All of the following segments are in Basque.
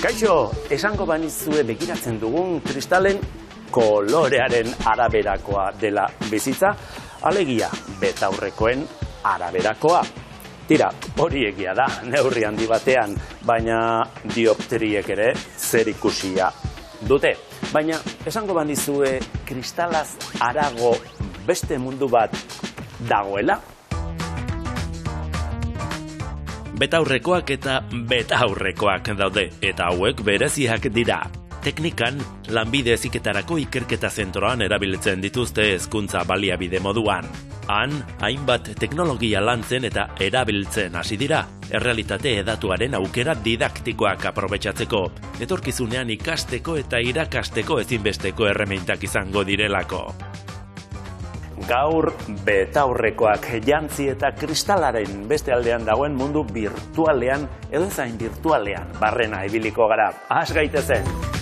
Kaixo, esango banizue begiratzen dugun kristalen kolorearen araberakoa dela bizitza, alegia betaurrekoen araberakoa. Tira, hori egia da, neurri handi batean, baina dioptriek ere zer ikusia dute. Baina, esango banizue kristalaz arago beste mundu bat dagoela? Betaurrekoak eta betaurrekoak daude, eta hauek bereziak dira. Teknikan, lanbide eziketarako ikerketa zentroan erabiltzen dituzte hezkuntza baliabide moduan. Han, hainbat teknologia lantzen eta erabiltzen hasi dira, errealitate edatuaren aukera didaktikoak aprobetsatzeko, etorkizunean ikasteko eta irakasteko ezinbesteko erremintak izango direlako. Gaur betaurrekoak jantzi eta kristalaren beste aldean dagoen mundu virtualean edo ezain virtualean barrena ibiliko gara. Has gaitezen!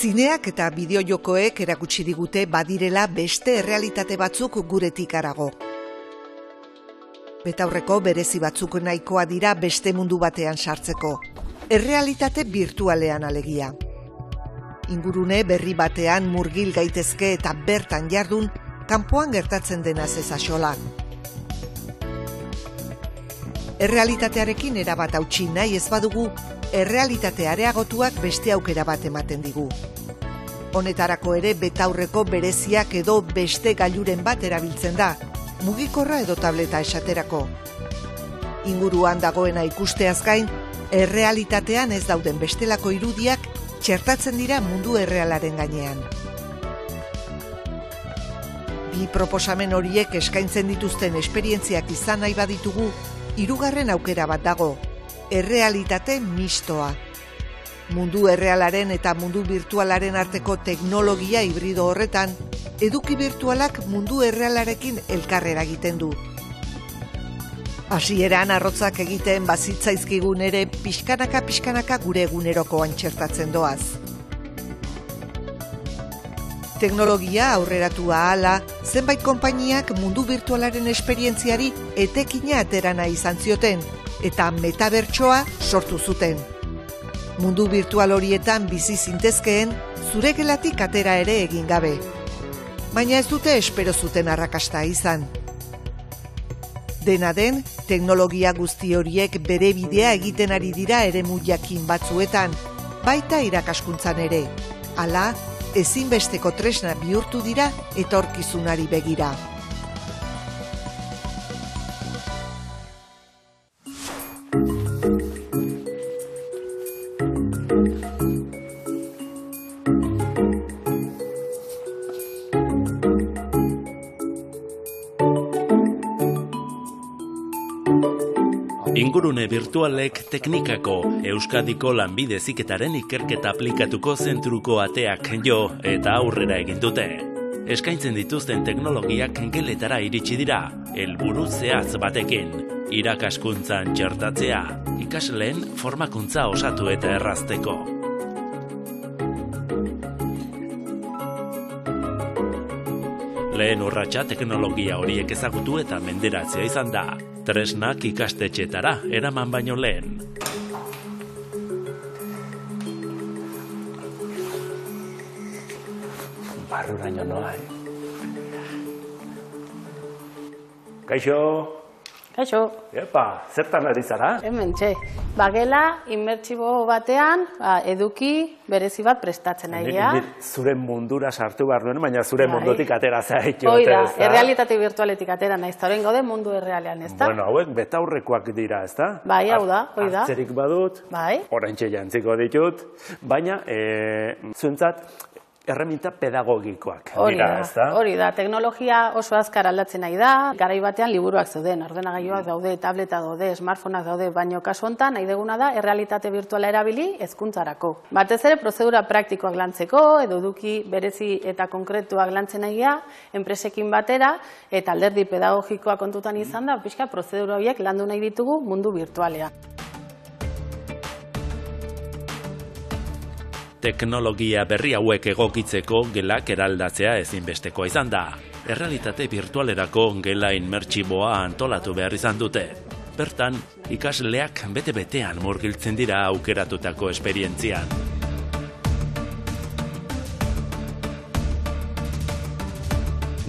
Zineak eta bideojokoek erakutsi digute badirela beste errealitate batzuk guretik arago. Betaurreko berezi batzuk nahikoa dira beste mundu batean sartzeko. Errealitate virtualean alegia. Ingurune berri batean murgil gaitezke eta bertan jardun kanpoan gertatzen dena zezaxola. Errealitatearekin erabat hautsi nahi ez badugu, errealitate areagotuak beste aukera bat ematen digu. Honetarako ere betaurreko bereziak edo beste gailuren bat erabiltzen da, mugikorra edo tableta esaterako. Inguruan dagoena ikusteaz gain, errealitatean ez dauden bestelako irudiak txertatzen dira mundu errealaren gainean. Bi proposamen horiek eskaintzen dituzten esperientziak izan nahi baditugu, hirugarren aukera bat dago, errealitate mistoa. Mundu errealaren eta mundu virtualaren arteko teknologia hibrido horretan, eduki virtualak mundu errealarekin elkarrera egiten du. Hasieran arrotzak egiten bazitzaizkigun ere pixkanaka pixkanaka gure eguneroko txertatzen doaz. Teknologia aurreratua ahala, zenbait konpainiak mundu virtualaren esperientziari etekina aterana izan zioten, eta metabertsoa sortu zuten. Mundu virtual horietan bizi zintezkeen, zure gelatik atera ere egin gabe. Baina ez dute espero zuten arrakasta izan. Dena den, teknologia guzti horiek bere bidea egiten ari dira ere jakin batzuetan, baita irakaskuntzan ere. Hala, ezinbesteko tresna bihurtu dira etorkizunari begira. Ingurune virtualek teknikako Euskadiko lanbide ziketaren ikerketa aplikatuko zentruko ateak jo eta aurrera egin dute. Eskaintzen dituzten teknologiak geletara iritsi dira, helburu zehatz batekin, irakaskuntzan txertatzea, ikasleen formakuntza osatu eta errazteko. Lehen urratsa teknologia horiek ezagutu eta menderatzea izan da. Tresnak ikastetxetara eraman baino lehen. Barruraino noa, eh? Kaixo, Kaixo, epa, zertan ari zara? hemen txe. Bagela, inmertxibo batean, ba, eduki berezi bat prestatzen ari nik zure mundura sartu behar nuen, baina zure Bai. mundutik atera zaitu. Hoi da, errealitate virtualetik atera naiz, eta orain gaude mundu errealean, ez da? Bueno, hauek betaurrekoak dira, ezta? Bai, hau da, hoi da. Hartzerik badut, Bai. oraintxe jantziko ditut, baina e, zuentzat erreminta pedagogikoak. Hori dira, da, ezta? hori da, teknologia oso azkar aldatzen nahi da, garai batean liburuak zeuden, ordenagailuak daude, tableta daude, smartphoneak daude, baino kasu honetan nahi deguna da errealitate virtuala erabili hezkuntzarako. Batez ere prozedura praktikoak lantzeko, edo eduki berezi eta konkretuak lantzen nahiea, enpresekin batera, eta alderdi pedagogikoa kontutan izan da, pixka prozedura horiek landu nahi ditugu mundu virtualean. Teknologia berri hauek egokitzeko gelak eraldatzea ezinbestekoa izan da. Errealitate virtualerako gela inmertsiboa antolatu behar izan dute. Bertan, ikasleak bete-betean murgiltzen dira aukeratutako esperientzian.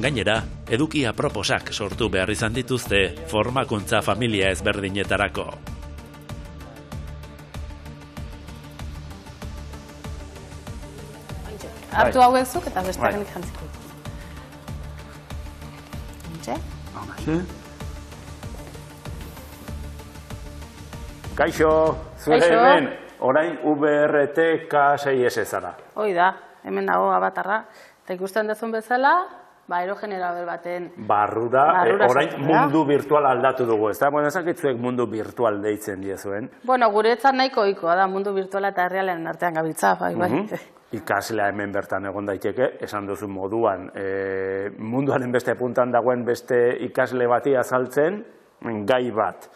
Gainera, edukia proposak sortu behar izan dituzte formakuntza familia ezberdinetarako. Hartu Bai. hauek zuk eta besteak Bai. nik jantziko. Ontxe? Kaixo, zure Kaixo. hemen, orain VRT K6S zara. Hoi da, hemen dago abatarra. Eta ikusten duzun bezala, ba, aerogenerador baten Barrura, eh, Barrura orain sartu da. mundu virtual aldatu dugu, ez da? Bueno, ezakitzuek mundu virtual deitzen diezuen. Bueno, guretzat nahiko ohikoa da mundu virtuala eta errealen artean gabiltza, bai, bai. Mhm. Ikaslea hemen bertan egon daiteke, esan duzu moduan, e, munduaren beste puntan dagoen beste ikasle bati azaltzen, gai bat.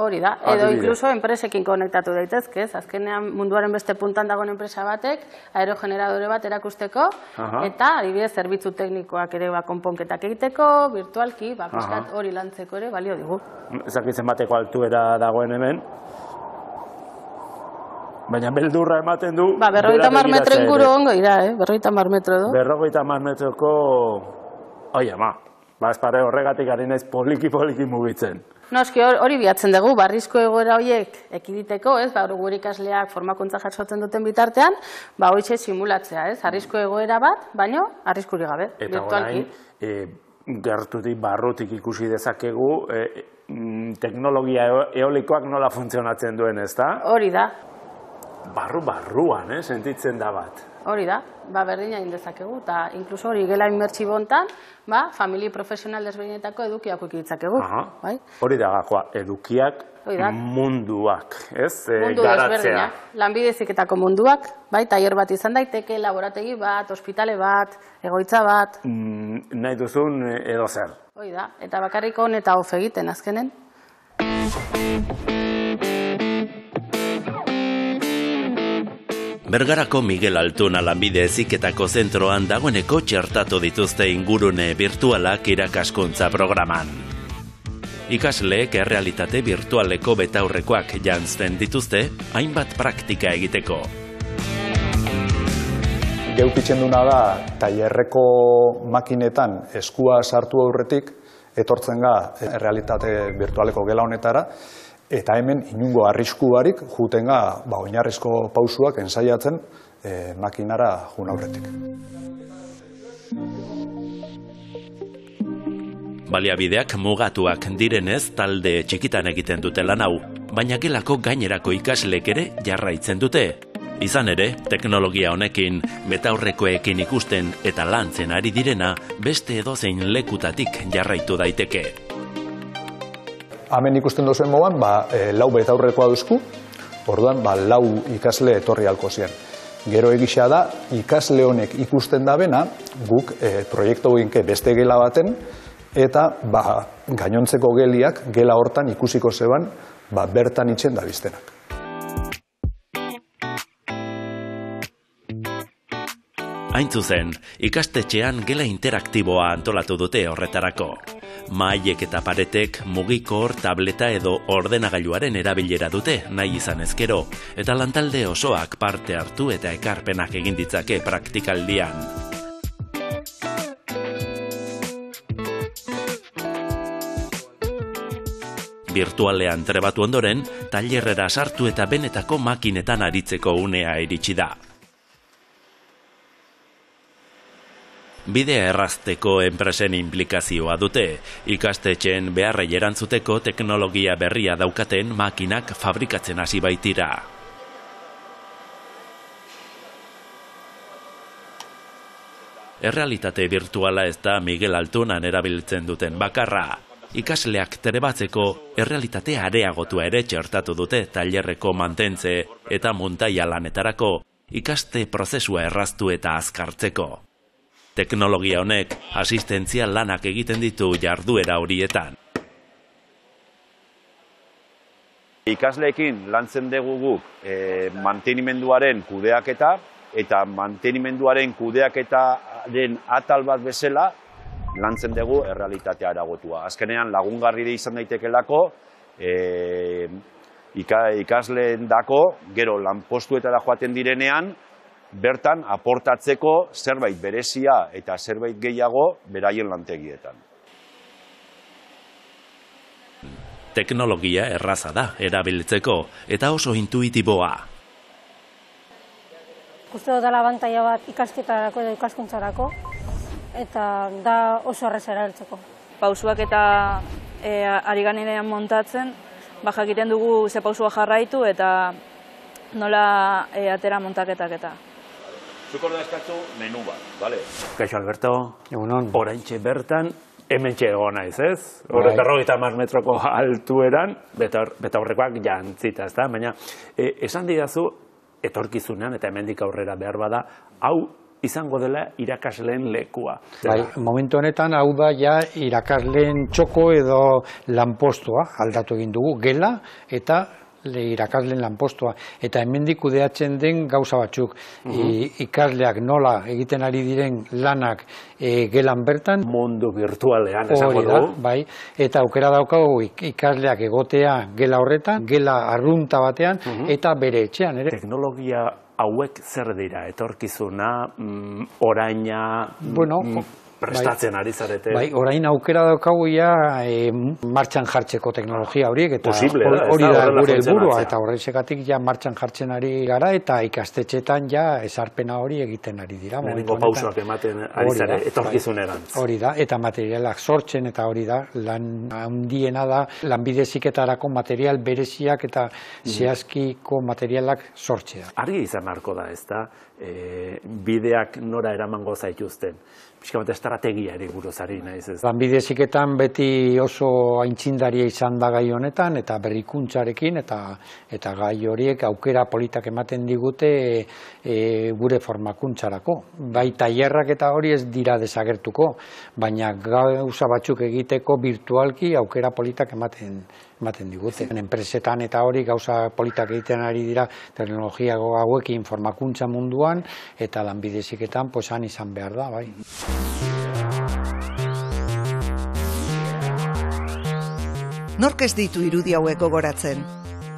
Hori da, edo Adibidez. inkluso enpresekin konektatu daitezke, ez? Azkenean munduaren beste puntan dagoen enpresa batek aerogeneradore bat erakusteko Aha. eta adibidez zerbitzu teknikoak ere ba konponketak egiteko, virtualki, ba hori lantzeko ere balio digu. Ezakitzen bateko altuera dagoen hemen, baina beldurra ematen du... Ba, berrogeita mar metro inguru ere. ongo ira, eh? Berrogeita mar metro edo. Berrogeita mar metroko... Oi, ama, ba, espare horregatik ari naiz poliki-poliki mugitzen. Noski hor- hori bihatzen dugu, barrizko egoera horiek ekiditeko, ez, ba, gure ikasleak formakuntza jasotzen duten bitartean, ba, hoitxe simulatzea, ez, arrizko egoera bat, baino, arriskuri gabe, Eta virtualki. orain, e, gertutik, barrutik ikusi dezakegu, e, teknologia eo- eolikoak nola funtzionatzen duen, ez da? Hori da, Barru barruan, eh, sentitzen da bat. hori da, ba, berdina egin dezakegu, eta inkluso hori gela inmertsibo hontan, ba, famili profesional desberdinetako edukiak ditzakegu, Aha. bai? Hori da gakoa, edukiak Hori da. munduak, ez? E, Mundu garatzea. desberdinak, lanbide heziketako munduak, bai, tailer bat izan daiteke, laborategi bat, ospitale bat, egoitza bat, Mm, nahi duzun e, edo zer. hori da, eta bakarrik hon eta off egiten azkenen. Bergarako Miguel Altuna lanbide eziketako zentroan dagoeneko txertatu dituzte ingurune virtualak irakaskuntza programan. Ikasleek errealitate virtualeko betaurrekoak jantzten dituzte, hainbat praktika egiteko. Geukitzen duna da, tailerreko makinetan eskua sartu aurretik, etortzen ga errealitate virtualeko gela honetara, eta hemen inungo arriskuarik juten ga ba, oinarrizko pausuak ensaiatzen eh, makinara jun aurretik. Baliabideak mugatuak direnez talde txikitan egiten dute lan hau, baina gelako gainerako ikaslek ere jarraitzen dute. Izan ere, teknologia honekin, betaurrekoekin ikusten eta lantzen ari direna, beste edozein lekutatik jarraitu daiteke. Hemen ikusten duzuen moan, ba, e, lau betaurrekoa duzku, orduan ba, lau ikasle etorri halko ziren. Gero egisa da, ikasle honek ikusten da bena, guk e, proiektu ginke beste gela baten, eta ba, gainontzeko geliak gela hortan ikusiko zeban, ba, bertan itxen da biztenak. Hain zuzen, ikastetxean gela interaktiboa antolatu dute horretarako. Mailek eta paretek mugikor, tableta edo ordenagailuaren erabilera dute nahi izan ezkero, eta lantalde osoak parte hartu eta ekarpenak egin ditzake praktikaldian. Virtualean trebatu ondoren, tailerrera sartu eta benetako makinetan aritzeko unea iritsi da. Bidea errazteko enpresen implikazioa dute, ikastetxeen beharrei erantzuteko teknologia berria daukaten makinak fabrikatzen hasi baitira. errealitate virtuala ez da Miguel Altunan erabiltzen duten bakarra. Ikasleak trebatzeko errealitate areagotua ere txertatu dute tailerreko mantentze eta muntaia lanetarako ikaste prozesua erraztu eta azkartzeko. Teknologia honek asistentzia lanak egiten ditu jarduera horietan. Ikasleekin lantzen dugu guk e, mantenimenduaren kudeaketa eta mantenimenduaren kudeaketaren atal bat bezala lantzen dugu errealitatea aragotua. Azkenean lagungarri izan daitekelako e, ikasleen dako, gero lanpostuetara joaten direnean, bertan aportatzeko zerbait berezia eta zerbait gehiago beraien lantegietan. Teknologia erraza da erabiltzeko eta oso intuitiboa. Gusto da bantaia bat ikasketarako edo ikaskuntzarako eta da oso erraza erabiltzeko. Pausuak eta e, ari ganenean montatzen, ba jakiten dugu ze pausua jarraitu eta nola e, atera montaketak eta. Zuko da eskatu menu bat, bale? Kaixo Alberto, Egunon. oraintxe bertan, hemen txego naiz, ez? Horre Bai. berrogeita mar metroko altueran, beta, beta horrekoak jantzita, ez da? Baina, e, esan didazu, etorkizunean eta hemendik aurrera behar bada, hau izango dela irakasleen lekua. Bai, momentu honetan hau da ja irakasleen txoko edo lanpostua aldatu egin dugu gela eta le irakasleen lanpostua. Eta hemendik kudeatzen den gauza batzuk. I, ikasleak nola egiten ari diren lanak e, gelan bertan? Mundu virtualean, esango dugu. bai, eta aukera daukagu ik- ikasleak egotea gela horretan, gela arrunta batean, eta bere etxean ere. Teknologia hauek zer dira, etorkizuna, mm, oraina, Bueno, mm, prestatzen ari zarete. Bai, orain aukera daukagu ja e, martxan jartzeko teknologia horiek eta Posible hori- hori da da gure helburua eta horrexegatik ja martxan jartzen ari gara eta ikastetxetan ja esarpena hori egiten ari dira. Lehenengo pausoak ematen ari zare, bai. etorkizunerantz. Hori da, eta materialak sortzen eta hori da, lan handiena da, lanbideziketarako material bereziak eta zehazkiko materialak sortzea. Argi izan beharko da, ez da, e, bideak nora eramango zaituzten. Pixka bat estrategia ere buruz ari naiz, ez da. Lanbideziketan beti oso aintzindaria izan da gai honetan eta berrikuntzarekin eta eta gai horiek aukera politak ematen digute e, gure formakuntzarako. Bai tailerrak eta hori ez dira desagertuko, baina gauza batzuk egiteko virtualki aukera politak ematen ematen digute. Enpresetan eta hori gauza politak egiten ari dira teknologia hauekin formakuntza munduan eta lanbideziketan pues han izan behar da, bai. Nork ez ditu irudi hauek gogoratzen.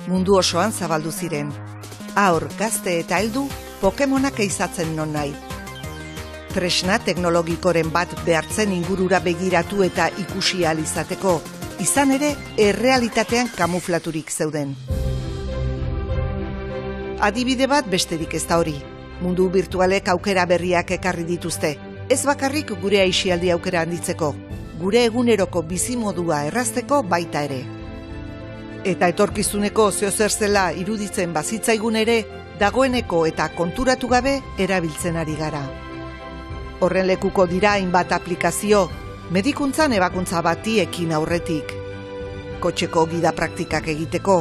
Mundu osoan zabaldu ziren. Aur, gazte eta heldu Pokemonak eizatzen non nahi. Tresna teknologikoren bat behartzen ingurura begiratu eta ikusi ahal izateko. Izan ere, errealitatean kamuflaturik zeuden. Adibide bat besterik ez da hori. Mundu virtualek aukera berriak ekarri dituzte. Ez bakarrik gure aisialdi aukera handitzeko, gure eguneroko bizimodua errazteko baita ere. Eta etorkizuneko zeozer zela iruditzen bazitzaigun ere, dagoeneko eta konturatu gabe erabiltzen ari gara. Horren lekuko dira hainbat aplikazio, medikuntzan ebakuntza bati ekin aurretik, kotxeko gida praktikak egiteko,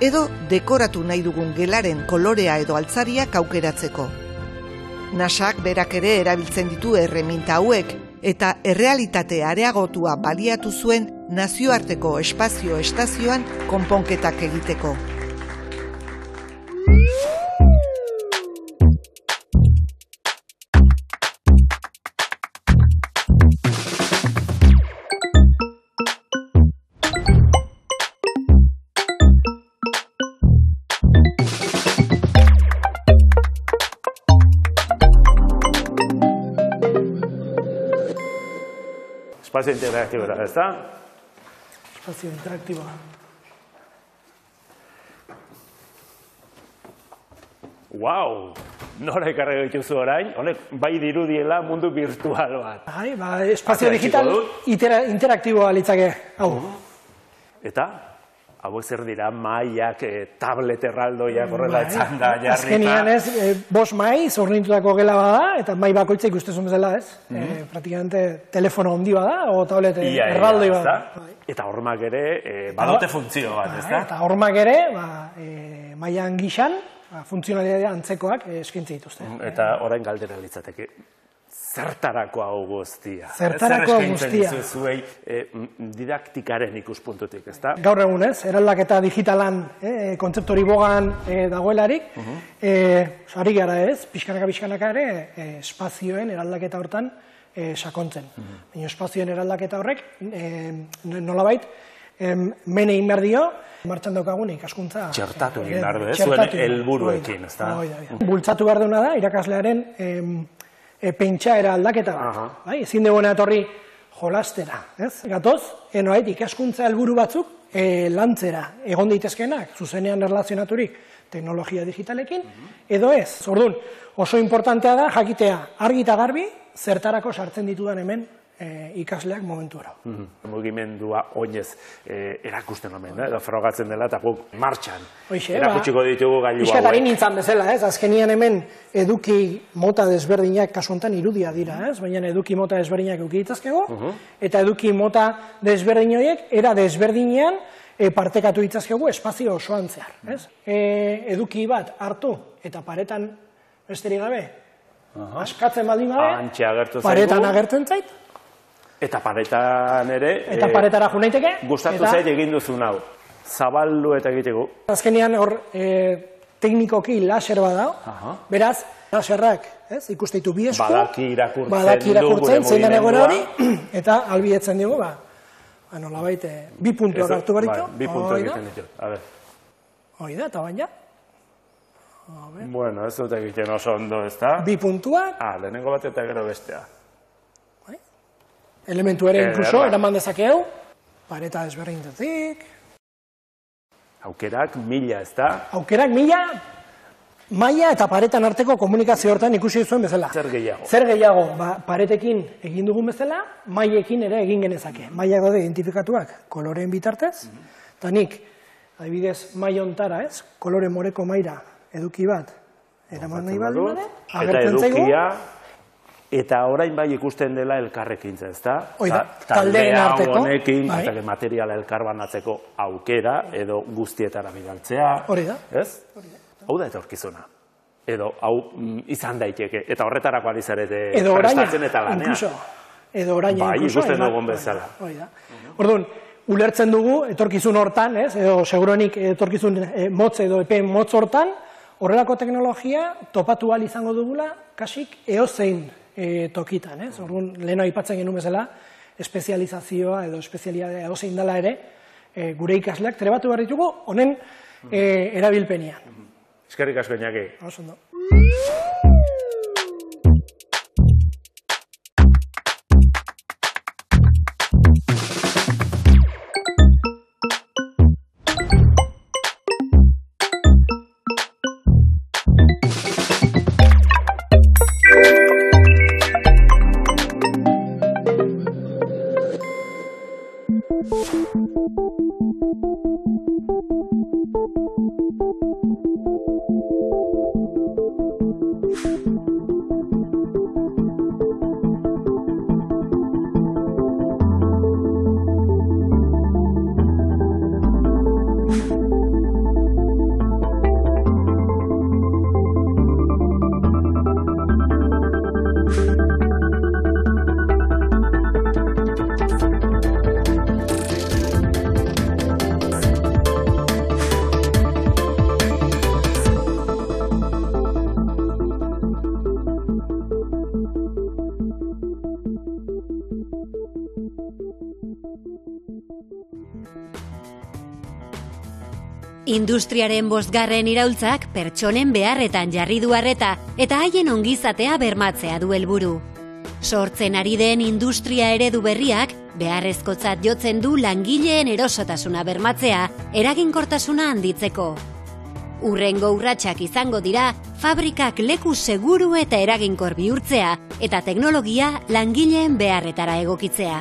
edo dekoratu nahi dugun gelaren kolorea edo altzariak aukeratzeko. Nasak berak ere erabiltzen ditu erreminta hauek, eta errealitate areagotua baliatu zuen nazioarteko espazio estazioan konponketak egiteko. Espazio interaktiboa, ez da? Espazio interaktiboa. Wow! Nora ekarri dituzu orain, honek bai dirudiela mundu virtual bat. Bai, ba, espazio digital itera, interaktiboa litzake. Hau, Eta? Hauek zer dira, maiak, e, tablet erraldoiak horrela etzan da, jarrita. Azkenian ez, e, bos mai, zornintutako gela bada, eta mai bakoitza ikustezun bezala ez. Mm -hmm. e, praktikamente telefono handi bada, o tablet ia, erraldoi ia, bada. Bai. Eta hormak ere, e, badote funtzio bat, ez da? Eta hormak ere, ba, e, maian gixan, ba, funtzionalidadea antzekoak eskaintzi dituzte. Eta orain galdera litzateke, zertarako hau guztia. Zertarako hau guztia. Zer zuei e, didaktikaren ikuspuntutik, ez da? Gaur egun ez, eraldaketa digitalan e, kontzeptori bogan e, dagoelarik, uh -huh. e, gara ez, pixkanaka pixkanaka ere, e, espazioen eraldaketa hortan e, sakontzen. Uh -huh. Baina espazioen eraldaketa horrek, e, nolabait, e, mene inber dio, martxan daukagun ikaskuntza. Txertatu egin behar du, ez? Zuen helburuekin, ez da? Bultzatu behar duena da, irakaslearen e, pentsaera aldaketa bat. Bai, ezin duguna etorri jolastera, ez? Gatoz, enoait ikaskuntza helburu batzuk e, lantzera egon daitezkenak zuzenean erlazionaturik teknologia digitalekin, edo ez. Zordun, oso importantea da jakitea argi eta garbi zertarako sartzen ditudan hemen e, ikasleak momentu ero. Mm Mugimendua oinez e, erakusten omen, da, edo frogatzen dela, eta guk martxan. Erakutsiko ba, ditugu gailu hauek. Iskatari nintzen bezala, ez? Azkenian hemen eduki mota desberdinak kasuntan irudia dira, ez? Baina eduki mota desberdinak eukitazkego, uh eta eduki mota desberdin horiek, era desberdinean, e, partekatu ditzazkegu espazio osoan zehar, ez? E, eduki bat hartu eta paretan besterik gabe, askatzen baldin gabe, paretan agertzen zait, Eta paretan ere... Eta e, paretara jo naiteke. Gustatu zait egin duzu nau. Zabaldu eta egiteko. Azkenean hor e, teknikoki laser bada. Aha. Beraz, laserrak, ez? Ikusteitu bi esku. Badaki irakurtzen, badaki irakurtzen zein den egoera hori eta albietzen dugu, ba. Ba, nola baite, bi puntuak hartu barito. Bai, bi puntuak egiten ditu. A ver. Hoi da, eta baina. Bueno, ez dut egiten oso ondo, ez da? Bi puntuak. Ah, lehenengo bat eta gero bestea elementu ere inkluso, eraman dezakeu, pareta desberdintetik. Aukerak mila, ez da? Aukerak mila, maila eta paretan arteko komunikazio hortan ikusi zuen bezala. Zer gehiago? Zer gehiago, ba, paretekin egin dugun bezala, mailekin ere egin genezake. Mailak daude identifikatuak koloreen bitartez, eta nik, adibidez, maiontara, ez? Kolore moreko maira eduki bat, eraman nahi badu, eta edukia, Eta orain bai ikusten dela elkarrekintza, ezta? Oida, taldeen arteko. Honekin, bai. eta materiala elkarbanatzeko aukera, edo guztietara bidaltzea. Hori da. Ez? Hau da etorkizuna. Edo, hau mm, izan daiteke. Eta horretarako ari zarete edo prestatzen eta lanea. Incluso. Edo oraina bai, ikusten dugun bezala. Hori da. Orduan, ulertzen dugu, etorkizun hortan, ez? Edo, seguronik, etorkizun e, motz edo epe motz hortan, horrelako teknologia topatu al izango dugula, kasik eozein e, tokitan, ez? Orduan, leheno aipatzen genuen bezala, espezializazioa edo espezialidadea edo zein dela ere, e, gure ikasleak trebatu behar ditugu, honen e, erabilpenian. Eskerrik asko, Iñaki. Osondo. Industriaren bosgarren iraultzak pertsonen beharretan jarri du harreta eta haien ongizatea bermatzea du helburu. Sortzen ari den industria eredu berriak beharrezkotzat jotzen du langileen erosotasuna bermatzea eraginkortasuna handitzeko. Urrengo urratsak izango dira fabrikak leku seguru eta eraginkor bihurtzea eta teknologia langileen beharretara egokitzea.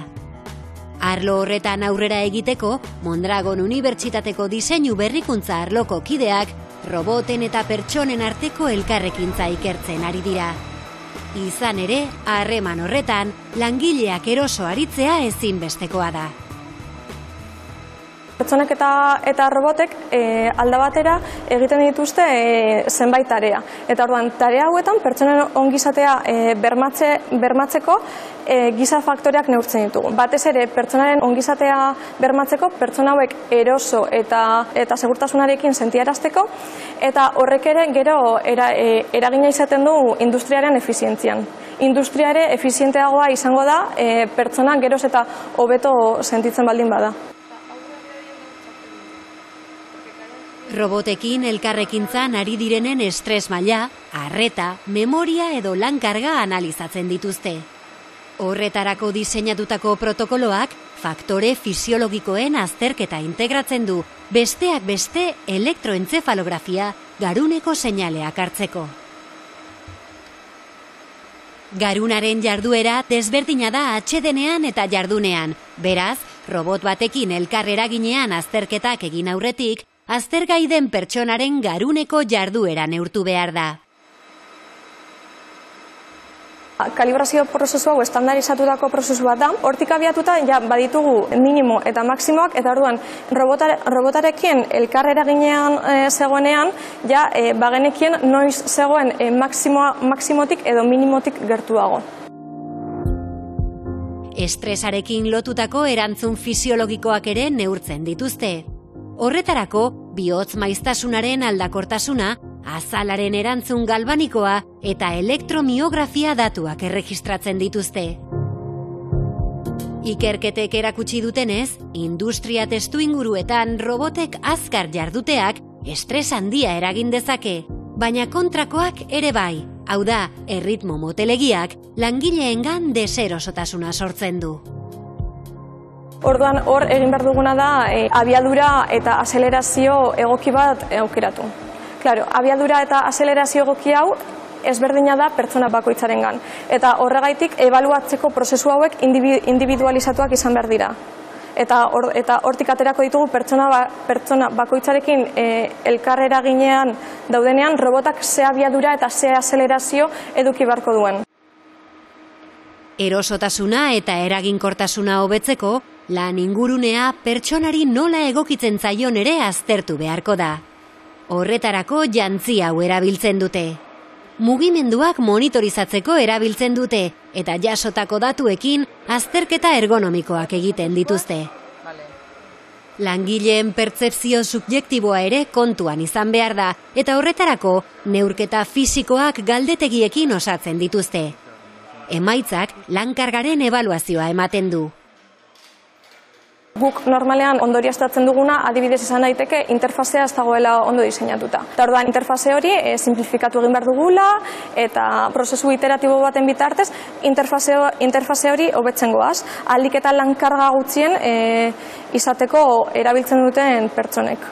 Arlo horretan aurrera egiteko, Mondragon Unibertsitateko diseinu berrikuntza arloko kideak, roboten eta pertsonen arteko elkarrekintza ikertzen ari dira. Izan ere, harreman horretan, langileak eroso aritzea ezinbestekoa da. Pertsonek eta, eta robotek e, alda batera egiten dituzte e, zenbait tarea. Eta orduan, tarea hauetan pertsonen ongizatea e, bermatze, bermatzeko e, giza faktoreak neurtzen ditugu. Batez ere, pertsonaren ongizatea bermatzeko, pertsona hauek eroso eta, eta segurtasunarekin sentiarazteko, eta horrek ere gero era, e, eragina izaten du industriaren efizientzian. Industriare efizienteagoa izango da e, pertsona geroz eta hobeto sentitzen baldin bada. Robotekin elkarrekintzan ari direnen estres maila, arreta, memoria edo lankarga analizatzen dituzte. Horretarako diseinatutako protokoloak faktore fisiologikoen azterketa integratzen du, besteak beste elektroentzefalografia garuneko seinaleak hartzeko. Garunaren jarduera desberdina da atxedenean eta jardunean, beraz, robot batekin elkarreraginean azterketak egin aurretik, aztergai den pertsonaren garuneko jarduera neurtu behar da. Kalibrazio prozesu hau estandarizatutako prozesu bat da. Hortik abiatuta ja baditugu minimo eta maksimoak eta orduan robotare, robotarekin elkarrera ginean e, zegoenean ja e, bagenekien noiz zegoen e, maksimoa, maksimotik edo minimotik gertuago. Estresarekin lotutako erantzun fisiologikoak ere neurtzen dituzte. Horretarako, bihotz maiztasunaren aldakortasuna, azalaren erantzun galbanikoa eta elektromiografia datuak erregistratzen dituzte. Ikerketek erakutsi dutenez, industria testu inguruetan robotek azkar jarduteak estres handia eragin dezake, baina kontrakoak ere bai, hau da, erritmo motelegiak langileengan deserosotasuna sortzen du. Orduan hor egin behar duguna da e, abiadura eta azelerazio egoki bat aukeratu. Claro, abiadura eta azelerazio egoki hau ezberdina da pertsona bakoitzarengan eta horregaitik ebaluatzeko prozesu hauek individualizatuak izan behar dira. Eta or, eta hortik aterako ditugu pertsona ba, pertsona bakoitzarekin e, elkarrera ginean daudenean robotak ze abiadura eta ze azelerazio eduki beharko duen. Erosotasuna eta eraginkortasuna hobetzeko, lan ingurunea pertsonari nola egokitzen zaion ere aztertu beharko da. Horretarako jantzi hau erabiltzen dute. Mugimenduak monitorizatzeko erabiltzen dute eta jasotako datuekin azterketa ergonomikoak egiten dituzte. Langileen pertzepzio subjektiboa ere kontuan izan behar da eta horretarako neurketa fisikoak galdetegiekin osatzen dituzte. Emaitzak lankargaren ebaluazioa ematen du. Guk normalean ondorioztatzen duguna adibidez izan daiteke interfazea ez dagoela ondo diseinatuta. Eta orduan interfaze hori e, simplifikatu egin behar dugula eta prozesu iteratibo baten bitartez interfaze, interfaze hori hobetzen goaz. Aldik eta lankarga gutzien e, izateko erabiltzen duten pertsonek.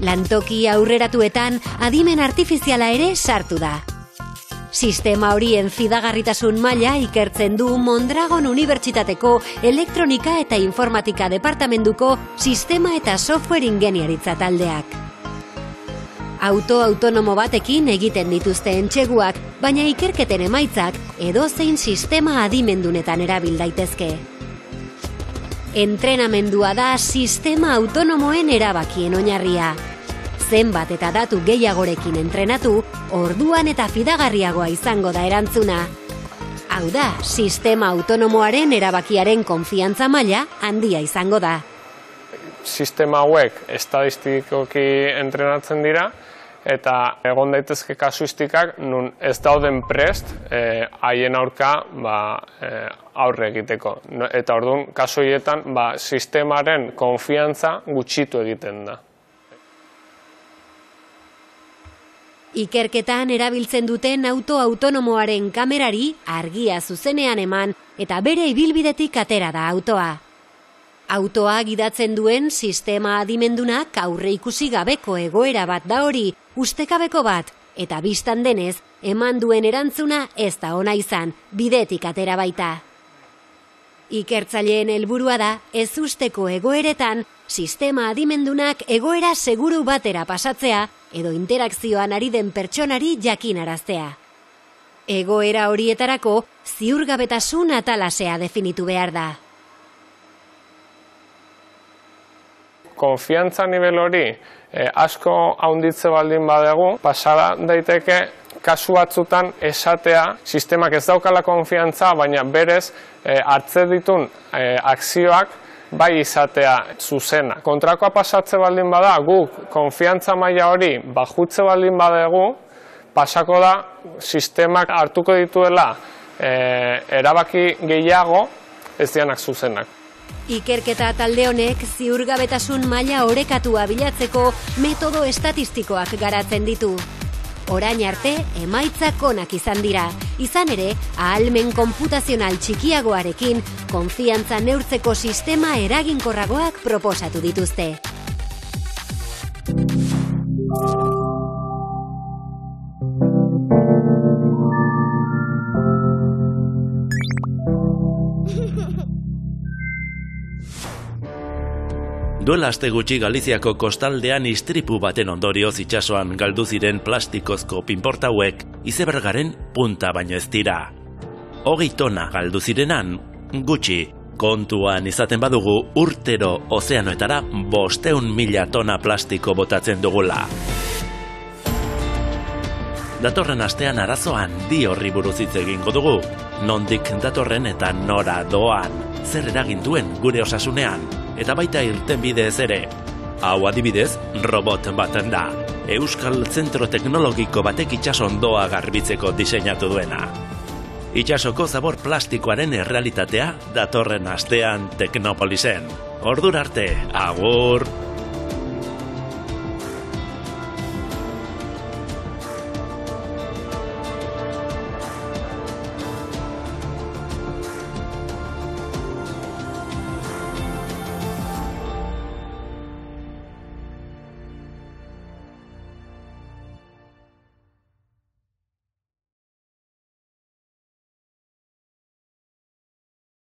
Lantoki aurreratuetan adimen artifiziala ere sartu da. Sistema horien fidagarritasun maila ikertzen du Mondragon Unibertsitateko Elektronika eta Informatika Departamentuko Sistema eta Software Ingeniaritza taldeak. Auto autonomo batekin egiten dituzte entxeguak, baina ikerketen emaitzak edozein sistema adimendunetan erabil daitezke. Entrenamendua da sistema autonomoen erabakien oinarria zenbat eta datu gehiagorekin entrenatu, orduan eta fidagarriagoa izango da erantzuna. Hau da, sistema autonomoaren erabakiaren konfiantza maila handia izango da. Sistema hauek estadistikoki entrenatzen dira, eta egon daitezke kasuistikak nun ez dauden prest eh, haien aurka ba, eh, aurre egiteko. Eta orduan, kasu hietan, ba, sistemaren konfiantza gutxitu egiten da. Ikerketan erabiltzen duten auto autonomoaren kamerari argia zuzenean eman eta bere ibilbidetik atera da autoa. Autoa gidatzen duen sistema adimendunak aurre ikusi gabeko egoera bat da hori, ustekabeko bat, eta biztan denez, eman duen erantzuna ez da ona izan, bidetik atera baita. Ikertzaileen helburua da ez usteko egoeretan sistema adimendunak egoera seguru batera pasatzea edo interakzioan ari den pertsonari jakinaraztea. Egoera horietarako ziurgabetasun atalasea definitu behar da. Konfiantza nivel hori eh, asko haunditze baldin badegu, pasara daiteke kasu batzutan esatea sistemak ez daukala konfiantza, baina berez e, hartze ditun e, akzioak bai izatea zuzena. Kontrakoa pasatze baldin bada, guk konfiantza maila hori bajutze baldin badegu, pasako da sistemak hartuko dituela e, erabaki gehiago ez dianak zuzenak. Ikerketa talde honek ziurgabetasun maila orekatua bilatzeko metodo estatistikoak garatzen ditu. Orain arte, emaitzak onak izan dira. Izan ere, ahalmen konputazional txikiagoarekin, konfiantza neurtzeko sistema eraginkorragoak proposatu dituzte. Duela aste gutxi Galiziako kostaldean istripu baten ondorioz itsasoan galdu ziren plastikozko pinportauek izebergaren punta baino ez dira. Hogei tona galdu zirenan, gutxi, kontuan izaten badugu urtero ozeanoetara bosteun mila tona plastiko botatzen dugula. Datorren astean arazoan di horri buruz hitz egingo dugu, nondik datorren eta nora doan, zer eragin duen gure osasunean, eta baita irten bidez ere. Hau adibidez, robot baten da. Euskal Zentro Teknologiko batek itxason doa garbitzeko diseinatu duena. Itxasoko zabor plastikoaren errealitatea datorren astean Teknopolisen. Ordur arte, agur!